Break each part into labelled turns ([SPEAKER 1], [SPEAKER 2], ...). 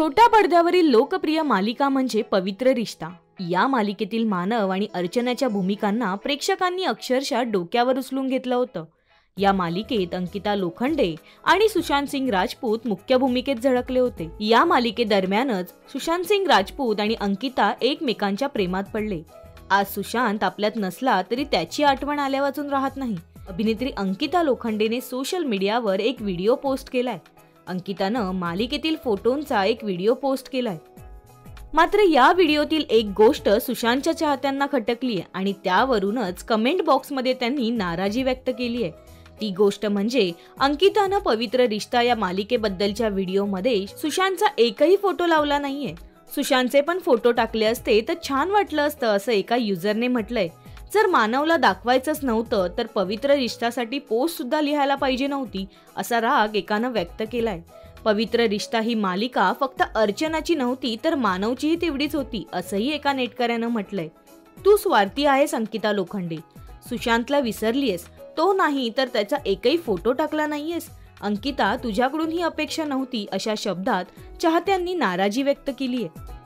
[SPEAKER 1] छोट्या पडद्यावरील लोकप्रिय मालिका म्हणजे पवित्र रिश्ता. या मालिकेतील मानव आणि अर्चनाच्या भूमिकांना प्रेक्षकांनी अक्षरशः डोक्यावर उचलून घेतलं होतं. या मालिकेत अंकिता लोखंडे आणि सुशांत सिंग राजपूत मुख्य भूमिकेत झळकले होते. या मालिकेदरम्यानच सुशांत सिंग राजपूत आणि अंकिता एकमेकांच्या प्रेमात पडले. आज सुशांत आपल्यात नसला तरी त्याची आठवण आल्या वाचून राहत नाही. अभिनेत्री अंकिता लोखंडेने सोशल मीडियावर एक व्हिडिओ पोस्ट केलाय. अंकितानं मालिकेतील फोटोंचा एक व्हिडिओ पोस्ट केलाय. मात्र या व्हिडिओतील एक गोष्ट सुशांतच्या चाहत्यांना खटकली आहे आणि त्यावरूनच कमेंट बॉक्समध्ये त्यांनी नाराजी व्यक्त केली आहे. ती गोष्ट म्हणजे अंकितानं पवित्र रिश्ता या मालिकेबद्दलच्या व्हिडिओमध्ये सुशांतचा एकही फोटो लावला नाहीये. सुशांतचे पण फोटो टाकले असते तर छान वाटलं असतं असं एका युजरने म्हटलंय. जर मानवला दाखवायचंच नव्हतं तर पवित्र रिश्तासाठी पोस्ट सुद्धा लिहायला पाहिजे नव्हती असा राग एकानं व्यक्त केलाय. पवित्र रिश्ता ही मालिका फक्त अर्चनाची नव्हती तर मानवचीही तेवढीच होती असंही एका नेटकऱ्यानं म्हटलंय. तू स्वार्थी आहेस अंकिता लोखंडे. सुशांतला विसरलीयस. तो नाही तर त्याचा एकही फोटो टाकला नाहीयेस. अंकिता तुझ्याकडून ही अपेक्षा नव्हती अशा शब्दात चाहत्यांनी नाराजी व्यक्त केली आहे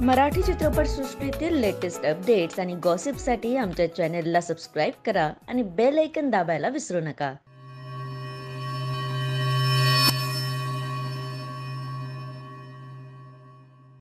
[SPEAKER 2] मराठी चित्रपटसृष्टीतील लेटेस्ट अपडेट्स आणि गॉसिपसाठी आमच्या चॅनेलला सबस्क्राईब करा आणि बेल ऐकन दाबायला विसरू नका.